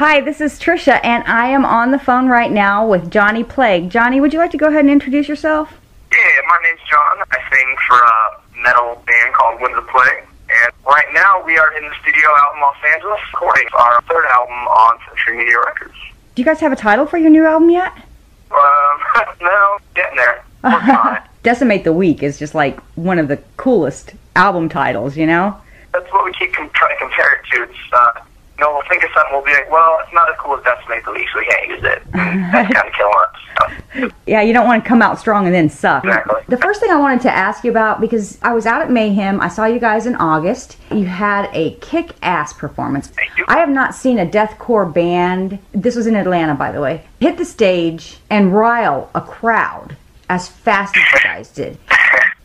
Hi, this is Trisha, and I am on the phone right now with Johnny Plague. Johnny, would you like to go ahead and introduce yourself? Yeah, my name's John. I sing for a metal band called Winds of Plague. And right now we are in the studio out in Los Angeles recording our third album on Century Media Records. Do you guys have a title for your new album yet? Um, no, getting there. Working on it. Decimate the Weak is just like one of the coolest album titles, you know? That's what we keep com- trying to compare it to. It's, uh, know, we'll think of something, we'll be like, well, it's not as cool as Decimate the so we can't use it. That's kind of killing us. So, Yeah, you don't want to come out strong and then suck. Exactly. The first thing I wanted to ask you about, because I was out at Mayhem, I saw you guys in August. You had a kick ass performance. Thank you. I have not seen a deathcore band, this was in Atlanta, by the way, hit the stage and rile a crowd as fast as you guys did.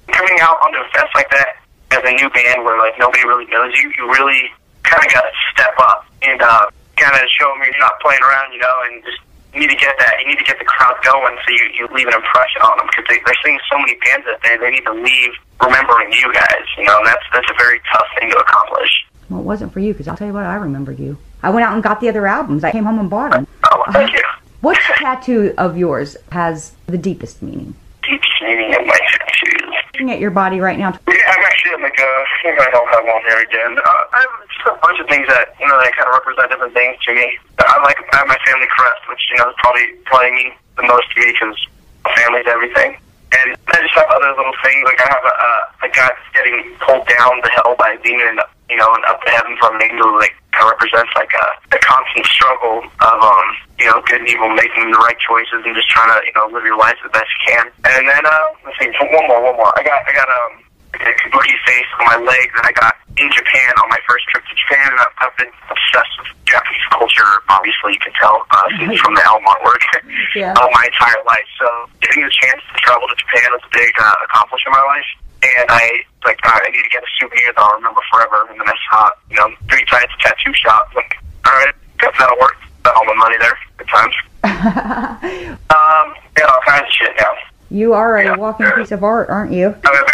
coming out onto a fest like that as a new band where like nobody really knows you, you really kind of got to step up and uh, kind of show them you're not playing around, you know, and just you need to get that. You need to get the crowd going so you, you leave an impression on them because they, they're seeing so many bands that day. They need to leave remembering you guys, you know, and that's that's a very tough thing to accomplish. Well, it wasn't for you, because I'll tell you what, I remember you. I went out and got the other albums. I came home and bought them. Oh, well, thank you. What tattoo of yours has the deepest meaning? Deep meaning in my shoes. Looking at your body right now, Yeah, I'm actually at like a, I don't have one here again. Uh, I have just a bunch of things that, you know, that kind of represent different things to me. I like, I have my family crest, which, you know, is probably, probably means the most to me because family's everything. And I just have other little things, like I have a, a, a guy that's getting pulled down the hill by a demon and, you know, and up to heaven from an angel, like, kind of represents like a, a constant struggle of, um, you know, good and evil, making the right choices and just trying to, you know, live your life the best you can. And then, uh, let's see, one more, one more. I got, I got, um, a kabuki face on my leg that I got in Japan on my first trip to Japan. And I've, been obsessed with Japanese culture, obviously you can tell uh, from the album artwork, Yeah. uh, my entire life. So getting the chance to travel to Japan was a big uh, accomplishment in my life. And I like, all right, I need to get a souvenir that I'll remember forever. And then I saw, you know, three times a tattoo shop. Like, all right, that'll work. Spent all my money there. Good times. Um, yeah, all kinds of shit now. you are a Yeah. walking piece of art, aren't you? I'm a very, very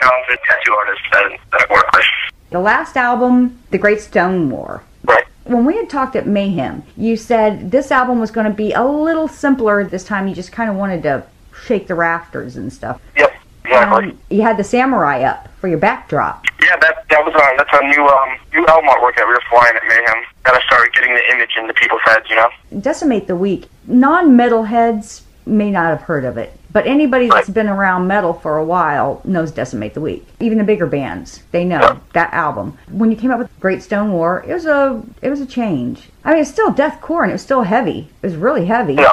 talented tattoo artist that, that I work with. The last album, The Great Stone War. Right. When we had talked at Mayhem, you said this album was going to be a little simpler this time. You just kind of wanted to shake the rafters and stuff. Yep. Exactly. Um, you had the samurai up for your backdrop. yeah, that that was that's a new um new album artwork that we were flying at Mayhem. That I started getting the image into people's heads, you know. Decimate the Weak. Non metalheads may not have heard of it, but anybody that's Right. been around metal for a while knows Decimate the Weak. Even the bigger bands, they know Yeah. that album. When you came up with Great Stone War, it was a it was a change. I mean, it's still deathcore and it was still heavy. It was really heavy. Yeah.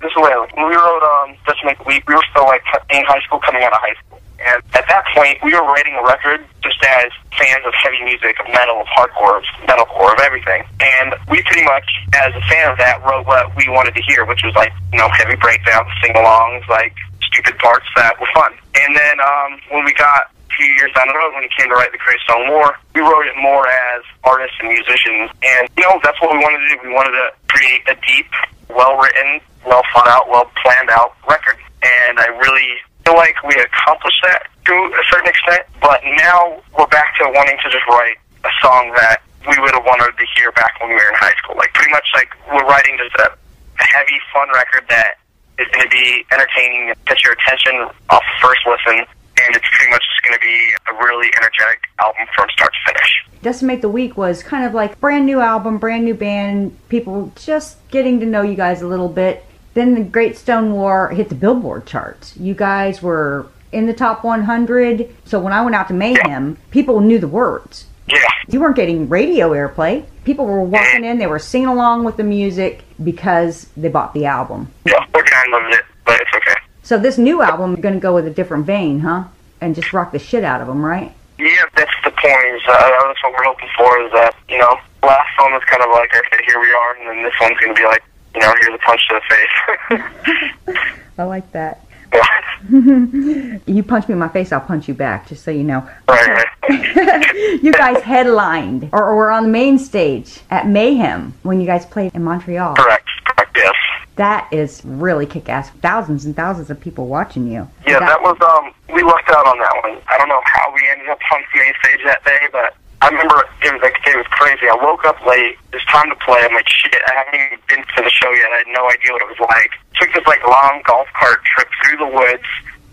This is way, like, when we wrote um Just Make Week, we were still like in high school, coming out of high school. And at that point, we were writing a record just as fans of heavy music, of metal, of hardcore, of metalcore, of everything. And we pretty much, as a fan of that, wrote what we wanted to hear, which was like, you know, heavy breakdowns, sing-alongs, like stupid parts that were fun. And then um, when we got a few years down the road, when we came to write The Great Stone War, we wrote it more as artists and musicians. And, you know, that's what we wanted to do. We wanted to create a deep, well-written, well-thought-out, well-planned out record. And I really feel like we accomplished that to a certain extent. But now we're back to wanting to just write a song that we would have wanted to hear back when we were in high school. Like, pretty much like we're writing just a, heavy, fun record that is going to be entertaining, catch your attention off first listen, and it's pretty much just going to be a really energetic album from start to finish. Decimate the Weak was kind of like brand new album, brand new band, people just getting to know you guys a little bit. Then the Great Stone War hit the Billboard charts. You guys were in the top 100. So when I went out to Mayhem, people knew the words. Yeah. You weren't getting radio airplay. People were walking in, they were singing along with the music because they bought the album. Yeah, we're kind of it, but it's okay. So this new album, you're going to go with a different vein, huh? And just rock the shit out of them, right? Yeah, that's the point. Uh, that's what we're hoping for. Is that you know, last one was kind of like, okay, here we are, and then this one's going to be like, you know, here's a punch to the face. I like that. You punch me in my face, I'll punch you back, just so you know. Right, right. you guys headlined or, or were on the main stage at Mayhem when you guys played in Montreal. Correct. Correct. Yes. That is really kick ass. Thousands and thousands of people watching you. Yeah, that was um. We lucked out on that one. I don't know how we ended up on the main stage that day, but I remember it was like it was crazy. I woke up late. It was time to play. I'm like, shit, I haven't even been to the show yet. I had no idea what it was like. Took this like long golf cart trip through the woods,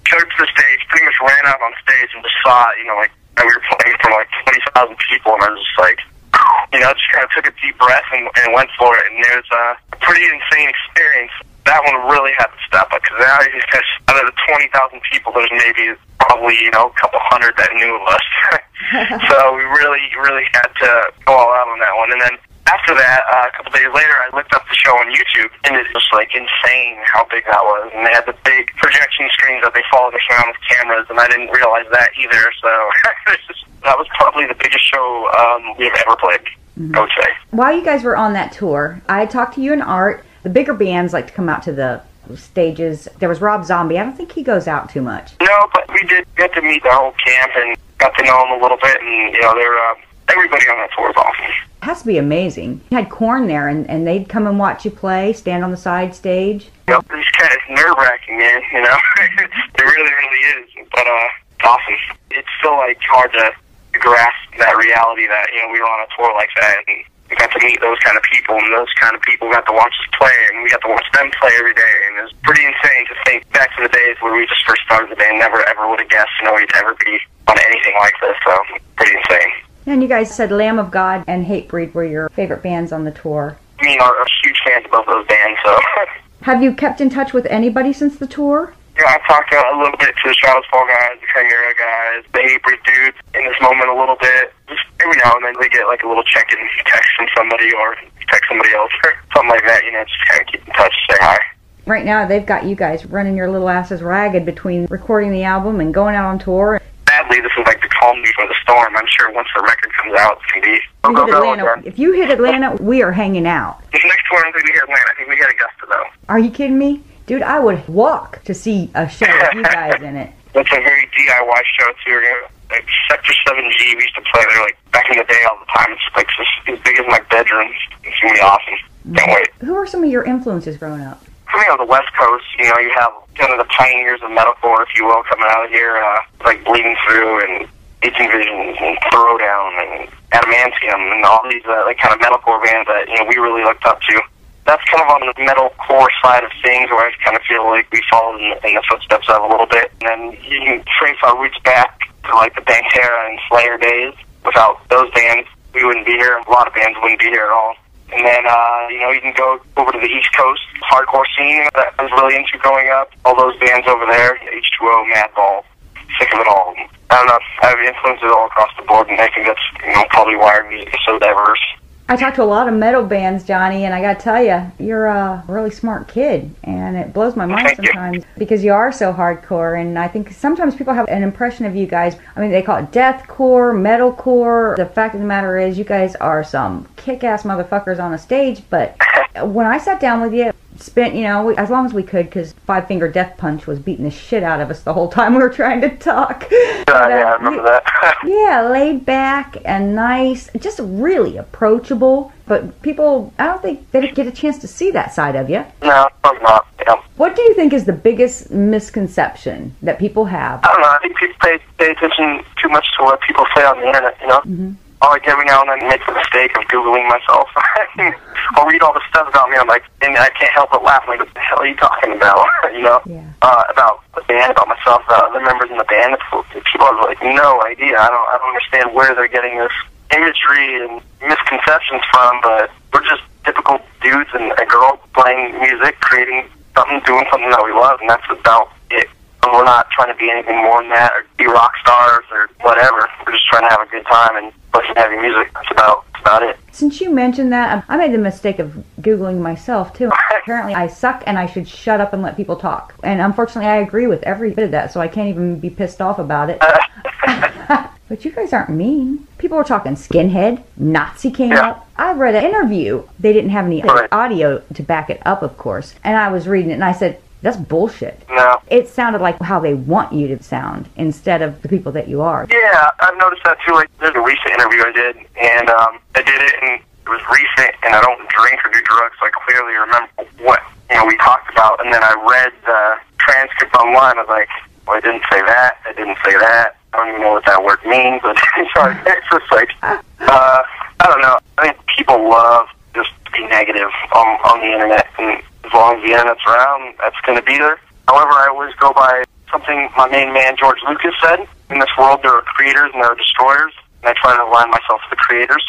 showed up to the stage, pretty much ran out on stage and just saw you know, like and we were playing for like twenty thousand people and I was just like you know, just kind of took a deep breath and, and went for it and it was uh, a pretty insane experience. That one really had to step up because now you just out of the twenty thousand people, there's maybe probably you know a couple hundred that knew of us. so we really, really had to go all out on that one. And then after that, uh, a couple days later, I looked up the show on YouTube, and it was like insane how big that was. And they had the big projection screens that they followed us around with cameras, and I didn't realize that either. So that was probably the biggest show um, we've ever played. Mm-hmm. I would say. While you guys were on that tour, I talked to you and Art the bigger bands like to come out to the stages. There was Rob Zombie. I don't think he goes out too much. No, but we did get to meet the whole camp and got to know them a little bit. And you know, they're uh, everybody on that tour is awesome. It has to be amazing. You had Korn there, and, and they'd come and watch you play, stand on the side stage. Yep, it's kind of nerve wracking, man. You know, it really, really is. But uh, it's awesome. It's still like hard to grasp that reality that you know we were on a tour like that. And, we got to meet those kind of people, and those kind of people got to watch us play, and we got to watch them play every day. And it was pretty insane to think back to the days where we just first started the band. Never ever would have guessed, you know, we'd ever be on anything like this. So pretty insane. And you guys said Lamb of God and Hatebreed were your favorite bands on the tour. I mean, are, are huge fans of both those bands. So. Have you kept in touch with anybody since the tour? Yeah, I talked a little bit to the Shadows Fall guys, the Chimaira guys, the Hatebreed dudes in this moment a little bit. Just every now and then we get like a little check-in text from somebody or text somebody else or something like that. You know, just kind of keep in touch, say hi. Right now, they've got you guys running your little asses ragged between recording the album and going out on tour. Sadly, this is like the calm before the storm. I'm sure once the record comes out, it's gonna be. Go, go, go, Atlanta. If you hit Atlanta, we are hanging out. Next tour, I'm gonna be Atlanta. I think we hit Augusta though. Are you kidding me? Dude, I would walk to see a show with you guys in it. That's a very DIY show too. Like Sector 7G, we used to play there like back in the day all the time. It's like as big as my bedroom. It's gonna be awesome. Can't wait. Who are some of your influences growing up? Coming on the West Coast, you know, you have kind of the pioneers of metalcore, if you will, coming out of here, uh, like Bleeding Through and 18 Visions and Throwdown and Adamantium and all these uh, like kind of metalcore bands that you know we really looked up to that's kind of on the metalcore side of things where I kind of feel like we followed in, in the footsteps of a little bit. And then you can trace our roots back to like the Pantera and Slayer days. Without those bands, we wouldn't be here. A lot of bands wouldn't be here at all. And then, uh, you know, you can go over to the East Coast hardcore scene that I was really into growing up. All those bands over there, H2O, Madball, Sick of It All. I don't know. I have influences all across the board, and I think that's, you know, probably why is so diverse. I talked to a lot of metal bands, Johnny, and I got to tell you, you're a really smart kid, and it blows my mind sometimes because you are so hardcore. And I think sometimes people have an impression of you guys. I mean, they call it deathcore, metalcore. The fact of the matter is, you guys are some kick-ass motherfuckers on a stage. But when I sat down with you, spent, you know, as long as we could because Five Finger Death Punch was beating the shit out of us the whole time we were trying to talk. Yeah, but, uh, yeah, I remember that. yeah, laid back and nice, just really approachable. But people, I don't think they get a chance to see that side of you. No, probably not. Yeah. What do you think is the biggest misconception that people have? I don't know. I think people pay, pay attention too much to what people say on the internet, you know? Mm-hmm. I like every now and then make the mistake of Googling myself. I'll read all the stuff about me. I'm like, and I can't help but laugh. I'm like, what the hell are you talking about? you know, yeah. uh, about the band, about myself, about other members in the band. People have like no idea. I don't, I don't understand where they're getting this imagery and misconceptions from. But we're just typical dudes and a girl playing music, creating something, doing something that we love, and that's about it. And we're not trying to be anything more than that, or be rock stars, or whatever. We're just trying to have a good time and listen to heavy music. That's about about it. Since you mentioned that, um, I made the mistake of Googling myself too. Apparently, I suck and I should shut up and let people talk. And unfortunately, I agree with every bit of that, so I can't even be pissed off about it. but you guys aren't mean. People were talking skinhead, Nazi came yeah. up. I read an interview. They didn't have any right. audio to back it up, of course. And I was reading it and I said, that's bullshit. No. It sounded like how they want you to sound instead of the people that you are. Yeah, I've noticed that too. Like, there's a recent interview I did, and um, I did it, and it was recent, and I don't drink or do drugs, so I clearly remember what you know we talked about. And then I read the transcript online. I was like, well, I didn't say that. I didn't say that. I don't even know what that word means, but sorry, it's just like, uh, I don't know. I think people love just to be negative on, on the internet, and as long as the internet's around, that's going to be there. However, I always go by something my main man George Lucas said. In this world, there are creators and there are destroyers, and I try to align myself with the creators.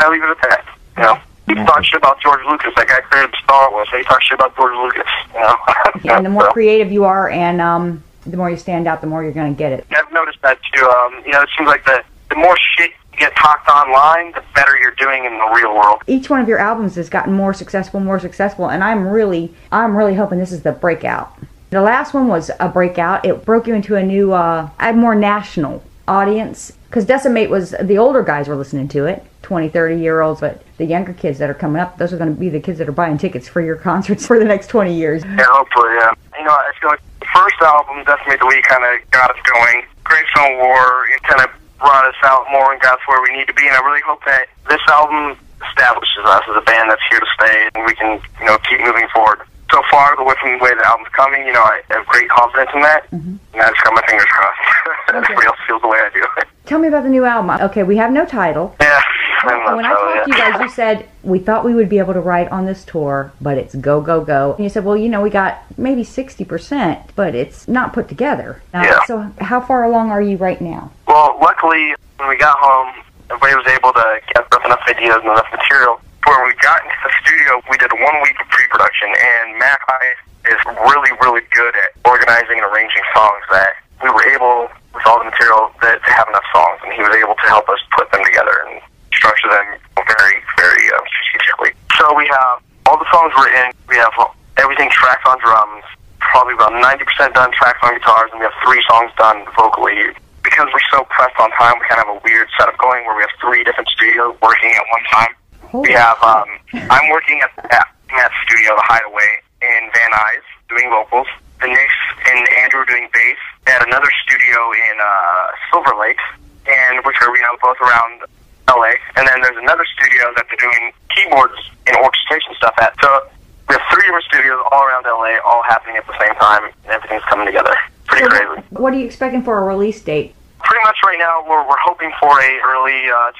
I leave it at that. You know, people talk shit about George Lucas. That guy created Star Wars. They talk shit about George Lucas. You know. yeah, and the more So- creative you are, and um, the more you stand out, the more you're going to get it. I've noticed that too. Um, you know, it seems like the the more shit get talked online, the better you're doing in the real world. Each one of your albums has gotten more successful, more successful, and I'm really, I'm really hoping this is the breakout. The last one was a breakout. It broke you into a new, uh, a more national audience. Because Decimate was, the older guys were listening to it, 20, 30 year olds, but the younger kids that are coming up, those are going to be the kids that are buying tickets for your concerts for the next 20 years. Yeah, hopefully, yeah. You know, I feel like the first album, Decimate the Weak, kind of got us going. Great War, it kind of brought us out more and got us where we need to be. And I really hope that this album establishes us as a band that's here to stay and we can, you know, keep moving forward. So far, the way from the way the album's coming, you know, I have great confidence in that. Mm-hmm. And I just got my fingers crossed. Everybody else feels the way I do. Tell me about the new album. Okay, we have no title. yeah. And when I talked to you guys, you said we thought we would be able to write on this tour, but it's go go go. And you said, well, you know, we got maybe sixty percent, but it's not put together. Now, Yeah. So how far along are you right now? Well, luckily, when we got home, everybody was able to get enough ideas and enough material. When we got into the studio, we did one week of pre-production, and Matt Hyde is really, really good at organizing and arranging songs that we were able, with all the material, that, to have enough songs, and he was able to help us put them together and structure them very, very um, strategically. So we have all the songs written, we have everything tracked on drums, probably about 90% done tracked on guitars, and we have three songs done vocally because we're so pressed on time, we kind of have a weird setup going where we have three different studios working at one time. Holy We have, um, I'm working at, at Matt's studio, The Hideaway, in Van Nuys, doing vocals. The Knicks and Andrew doing bass at another studio in uh, Silver Lake, and which are, you know, both around LA. And then there's another studio that they're doing keyboards and orchestration stuff at. So we have three different studios all around LA, all happening at the same time, and everything's coming together. Pretty crazy What are you expecting for a release date? Pretty much right now we're, we're hoping for a early uh,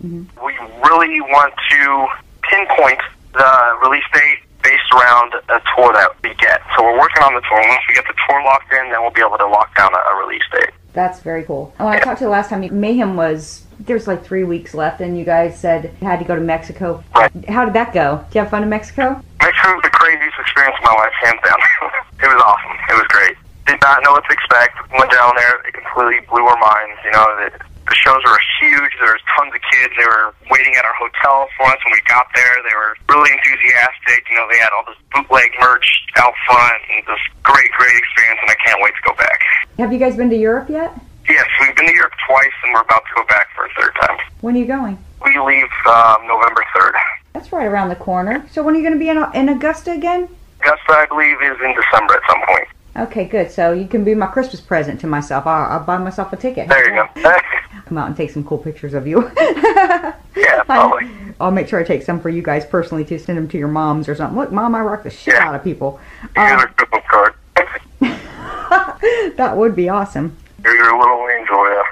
2011. We really want to pinpoint the release date based around a tour that we get. So we're working on the tour. Once we get the tour locked in, then we'll be able to lock down a, a release date. That's very cool. When I talked to you last time, Mayhem was there's like three weeks left, and you guys said you had to go to Mexico. Right. How did that go? Did you have fun in Mexico? Mexico was the craziest experience of my life, hands down. it was awesome. It was great. Did not know what to expect. Went down there. It completely blew our minds. You know, the, the shows were huge. There was tons of kids. They were waiting at our hotel for us when we got there. They were really enthusiastic. You know, they had all this bootleg merch out front and this great, great experience, and I can't wait to go back. Have you guys been to Europe yet? Yes, we've been to Europe twice, and we're about to go back for a third time. When are you going? We leave um, November 3rd. That's right around the corner. So when are you going to be in, in Augusta again? Augusta, I believe, is in December at some point. Okay, good. So you can be my Christmas present to myself. I'll, I'll buy myself a ticket. There you go. Come out and take some cool pictures of you. yeah, probably. I'll make sure I take some for you guys personally to send them to your moms or something. Look, mom, I rock the shit Yeah. out of people. Here's Uh, a Christmas card. that would be awesome. You're your little angel, yeah.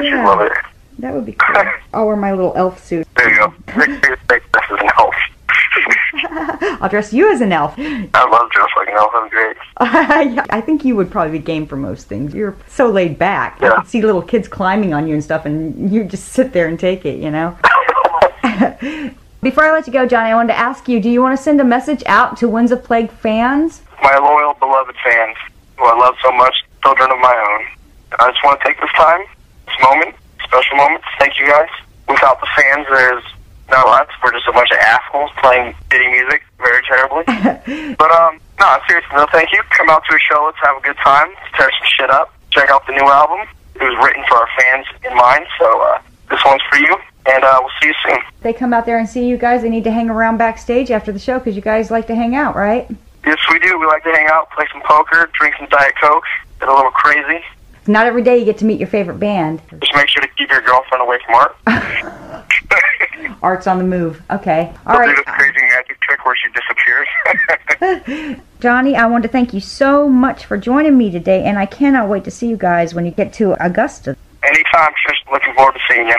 I should love Yeah, it. that would be cool. I'll wear my little elf suit. There you go. Make make- make this as an elf. I'll dress you as an elf. I love dress like an elf. That's great. I think you would probably be game for most things. You're so laid back. I could see little kids climbing on you and stuff, and you just sit there and take it, you know? Before I let you go, Johnny, I wanted to ask you do you want to send a message out to Winds of Plague fans? My loyal, beloved fans, who I love so much, children of my own. I just want to take this time, this moment, special moment, to thank you guys. Without the fans, there's not us. We're just a bunch of assholes playing shitty music very terribly. But um, no, seriously, no, thank you. Come out to a show. Let's have a good time. Tear some shit up. Check out the new album. It was written for our fans in mind, so uh, this one's for you. And uh, we'll see you soon. They come out there and see you guys. They need to hang around backstage after the show because you guys like to hang out, right? Yes, we do. We like to hang out, play some poker, drink some Diet Coke, get a little crazy. Not every day you get to meet your favorite band. Just make sure to keep your girlfriend away from art. Art's on the move. Okay. All right. this crazy magic trick where she disappears. Johnny, I want to thank you so much for joining me today, and I cannot wait to see you guys when you get to Augusta. Anytime, just looking forward to seeing you.